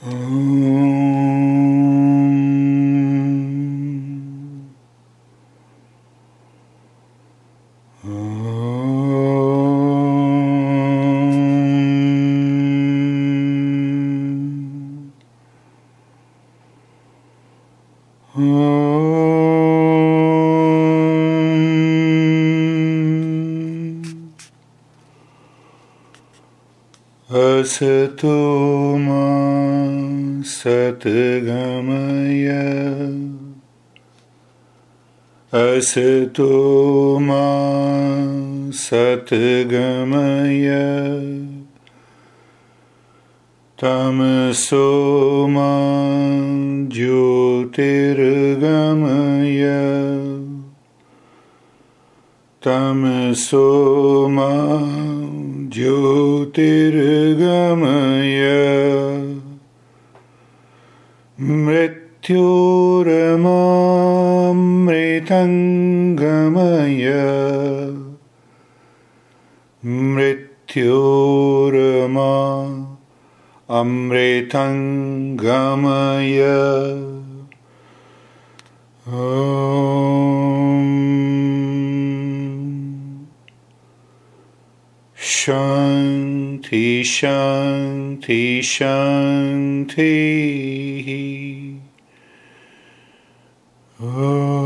Oh. असतो मा सद्गमय असतो मा सद्गमय तमसो मा ज्योतिर्गमय तमसो मा ज्योतिर्गमय मृत्योरमामृतङ्गमय मृत्योरमा अमृतङ्गमय Shanti, Shanti, Shanti. Om.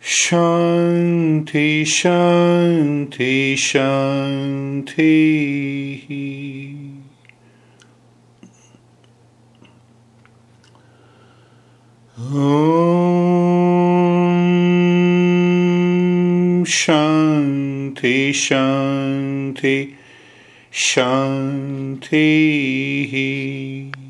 Shanti, Shanti, Shanti. Om शान्ति शान्ति शान्तिः।